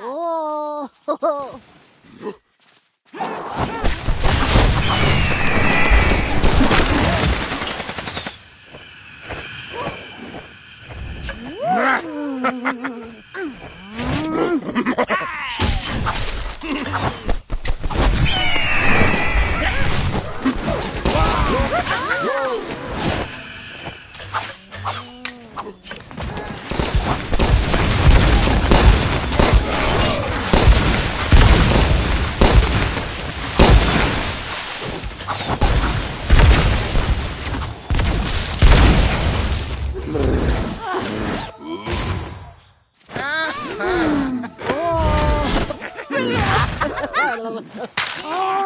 oh. Ha ha ha! Yeah.